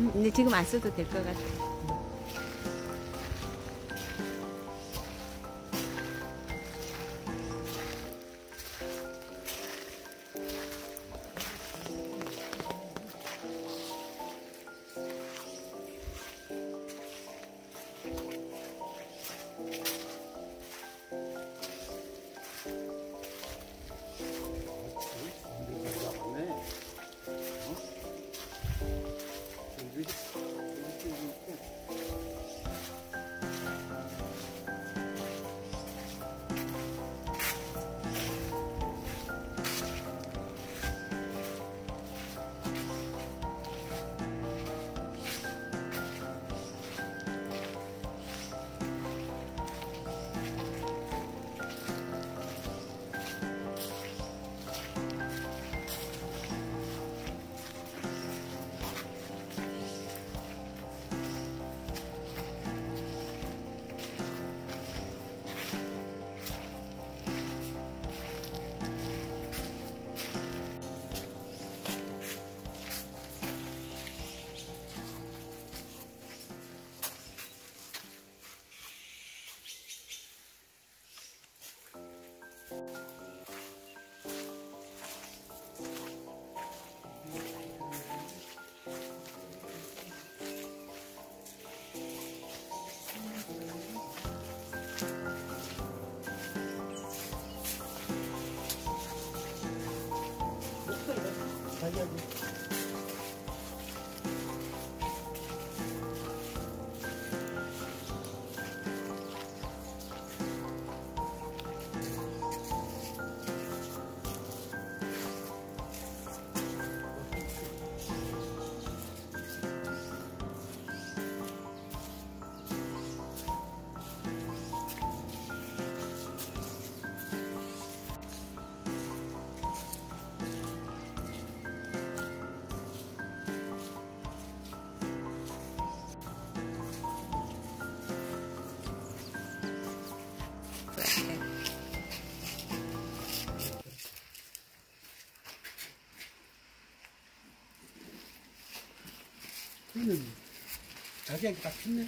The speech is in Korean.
음, 근데 지금 안 써도 될 것 같아. 가야지. 자기한테 딱 핀네.